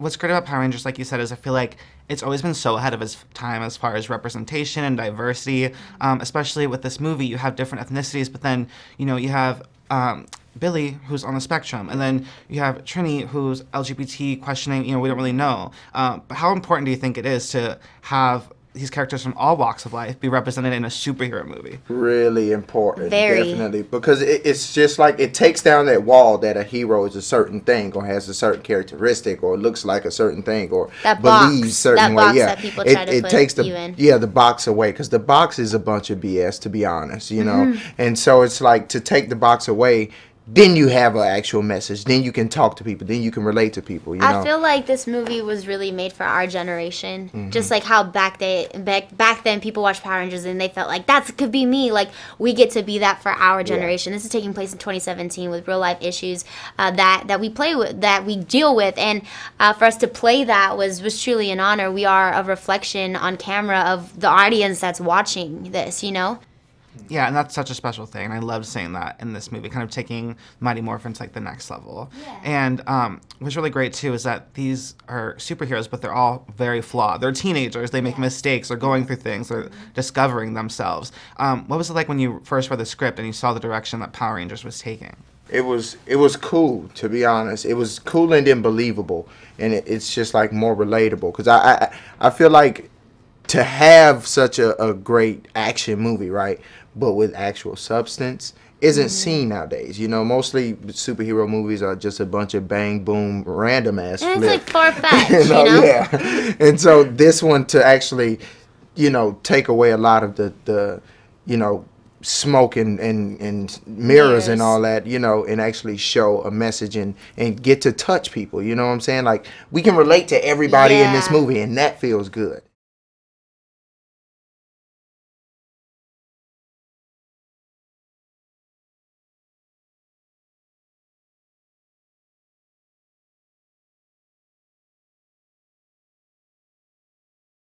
what's great about Power Rangers, like you said, is I feel like it's always been so ahead of its time as far as representation and diversity. Um, especially with this movie, you have different ethnicities, but then you know you have um, Billy, who's on the spectrum, and then you have Trini, who's LGBT questioning. You know, we don't really know. Um, but how important do you think it is to have these characters from all walks of life be represented in a superhero movie? Really important, Very. definitely, because it, it's just like it takes down that wall that a hero is a certain thing or has a certain characteristic or looks like a certain thing or That box, believes certain that way. box yeah, that people it, to it put takes the you in. yeah the box away because the box is a bunch of BS to be honest, you know. Mm-hmm. And so it's like to take the box away. Then you have an actual message. Then you can talk to people. Then you can relate to people. You know. I feel like this movie was really made for our generation. Mm-hmm. Just like how back day back back then people watched Power Rangers and they felt like that could be me. Like we get to be that for our generation. This is taking place in 2017 with real life issues uh, that that we play with, that we deal with, and uh, for us to play that was was truly an honor. We are a reflection on camera of the audience that's watching this. You know. Yeah, and that's such a special thing. And I love seeing that in this movie, kind of taking Mighty Morphin to like the next level. Yeah. And um, what's really great too is that these are superheroes, but they're all very flawed. They're teenagers. They make mistakes. They're going through things. They're discovering themselves. Um, what was it like when you first read the script and you saw the direction that Power Rangers was taking? It was it was cool to be honest. It was cool and unbelievable, and it, it's just like more relatable because I, I I feel like to have such a, a great action movie, right, but with actual substance isn't mm-hmm. seen nowadays. You know, mostly superhero movies are just a bunch of bang boom random ass And it's like far fetched, you you know, yeah. And so this one to actually, you know, take away a lot of the the, you know, smoke and and, and mirrors and all that, you know, and actually show a message and and get to touch people. You know what I'm saying? Like we can relate to everybody in this movie, and that feels good.